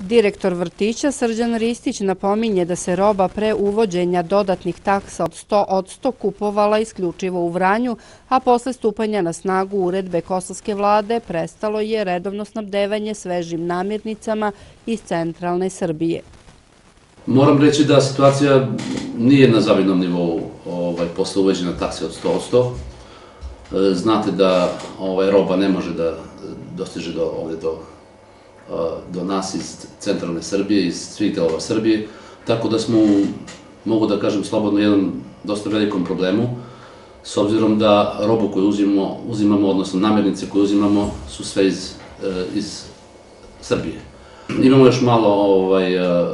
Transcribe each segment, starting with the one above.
Direktor vrtića Srđan Ristić napominje da se roba pre uvođenja dodatnih taksa od 100 od 100 kupovala isključivo u Vranju, a posle stupanja na snagu uredbe kosovske vlade prestalo je redovno snabdevanje svežim namirnicama iz centralne Srbije. Moram reći da situacija nije na zavidnom nivou ovaj, posle uveđena takse od 100 od 100. E, znate da ovaj, roba ne može da dostiže do, ovde do do nas iz centralne Srbije, iz svih delova Srbije, tako da smo, mogu da kažem slobodno, jedan dosta velikom problemu, s obzirom da robu koju uzimamo, uzimamo odnosno namirnice koje uzimamo, su sve iz, e, iz Srbije. Imamo još malo ovaj, e,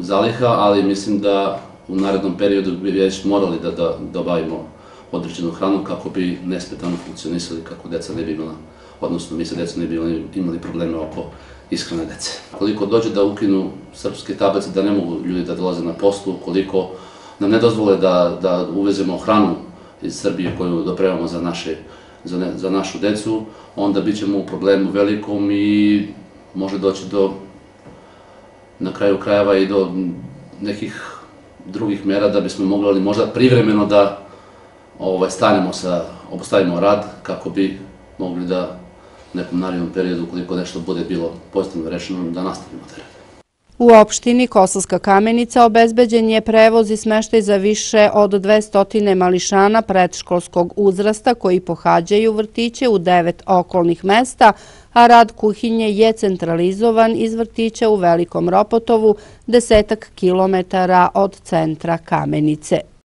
zaliha, ali mislim da u narednom periodu bi već morali da, da dobavimo određenu hranu kako bi nespetano funkcionisali, kako deca ne bi imala, odnosno mi sa decom ne bi imali probleme oko ishrane dece. Koliko dođe da ukinu srpske tablice, da ne mogu ljudi da dolaze na poslu, koliko nam ne dozvole da, da uvezemo hranu iz Srbije koju dopremamo za, naše, za, ne, za našu decu, onda bit ćemo u problemu velikom i može doći do, na kraju krajeva i do nekih drugih mera da bismo mogli možda privremeno da ovaj, stanemo sa, obostavimo rad kako bi mogli da nekom narednom periodu, ukoliko nešto bude bilo pozitivno rešeno, da nastavimo te rade. U opštini Kosovska kamenica obezbeđen je prevoz i smeštaj za više od 200 mališana predškolskog uzrasta koji pohađaju vrtiće u devet okolnih mesta, a rad kuhinje je centralizovan iz vrtića u Velikom Ropotovu, desetak kilometara od centra kamenice.